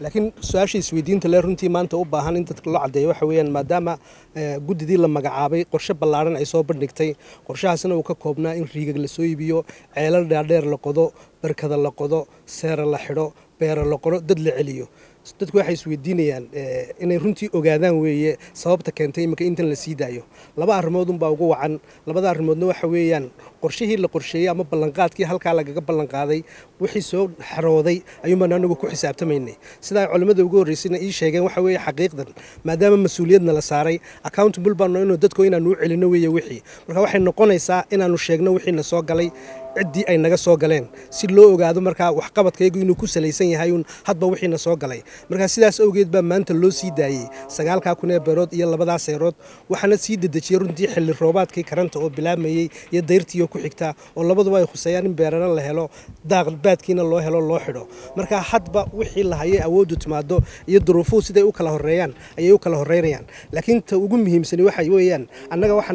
laakiin su'aasha isweydiinta le runtii maanta u baahan in dadka loo caddeeyo waxa weeyaan maadaama guddidii la magacaabay qorshe ballaaran ay soo bandhigtay qorshahaasna uu ka koobnaa in riigag la soo iibiyo ceelal dhaadheer la qodo barkada la qodo seera la xidho beera la qodo dad la celiyo. Dadku waxay isweydiinayaan inay runtii ogaadaan weeye sababta keentay iminka intan la sii daayo. Laba arrimood unbaa ugu wacan. Labada arrimoodna waxa weeyaan qorshihii la qorsheeyey ama ballanqaadkii halkaa lagaga ballanqaaday wixii soo xarooday ayuunbaan anagu ku xisaabtamaynay. Sidaa culimmada ugu horreysayna ii sheegeen waxa weeye xaqiiqdan maadaama mas'uuliyadna la saaray accountable baanu inuu dadku inaanu u celino weeye wixii. Marka waxay noqonaysaa inaanu sheegno wixiina soo galay ciddii ay naga soo galeen. Si loo ogaado markaa waxqabadkaygu inuu ku salaysan yahay uun hadba wixiina soo galay. Markaa sidaas awgeed baa maanta loo sii daayey. Sagaalkaa kun ee beerood iyo labadaa seerood waxaana sii dedejiyey runtii xilli roobaadkii karanta oo bilaabmayey iyo dayrtiioo ku xigta oo labaduba ay khuseeyaan in beerana la helo daaqbaadkiina loo helo loo xidho. Markaa hadba wixii la hayay awooddu timaado iyo duruufuhu siday u kala horeeyaan ayay u kala horeynayaan laakiin ta ugu muhiimsani waxa weeyaan annaga waxaa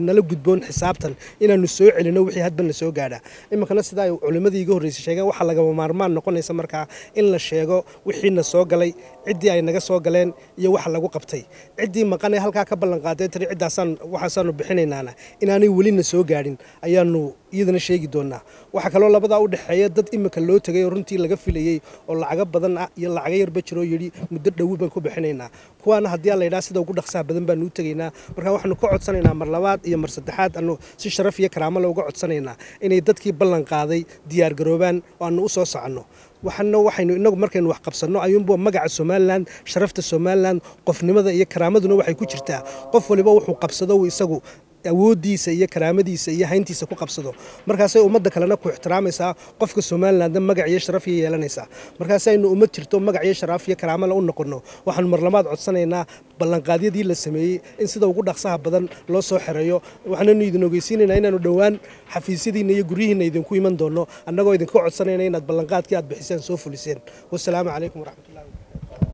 nala gudboon xisaabtan inaanu soo celino wixii hadba na gaadha. Iminkana sidaa ay culimmadii iga horreysay sheegeen waxaa lagama maarmaan noqonaysa markaa in la sheego wixiina soo galay ciddii ay naga soo galeen iyo waxa lagu qabtay. Ciddii maqanee halkaa ka ballanqaadeen tiri ciddaasaan waxaasaanu bixinaynaana. Inaanay welina soo gaadhin ayaanu iyadana sheegi doonaa waxaa kaloo labadaa u dhexeeya dad iminka loo tegay oo runtii laga filayey oo lacago badan ah iyo lacago yarba jiroo yidhi muddo dhowi baan ku bixinaynaa kuwaana haddii a laydhaha sida ugu dhaqsaha badan baanu u tegaynaa markaa waxaanu ka codsanaynaa mar labaad iyo mar saddexaad aanu si sharaf iyo karaamale uga codsanaynaa inay dadkii ballan qaaday diyaargaroobaan oo aanu u soo soconno waxana waxaynu inagu markaynu wax qabsanno ayuunba magaca somalilan sharafta somalilan qofnimada iyo karaamaduna waxay ku jirtaa. Qof waliba wuxuu qabsado isagu awoodiisa iyo karaamadiisa iyo hayntiisa ku qabsado. Markaasay ummadda kalena ku ixtiraamaysaa qofka somalilandna magac iyo sharaf iyo yeelanaysaa. Markaasaynu ummad jirto magac iyo sharaaf iyo karaamale u noqonno. Waxaanu marlamaad codsanaynaa ballanqaadyadii la sameeyey in sida ugu dhaqsaha badan loo soo xereeyo waxaananu idin ogeysiinaynaa inaanu dhowaan xafiisyadiinna iyo guryihiinna idinku iman doonno annagoo idinka codsanayna inaad ballanqaadkii aad bixiseen soo fuliseen. Wasalaamu calaykum waraxmatullahi